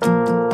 Música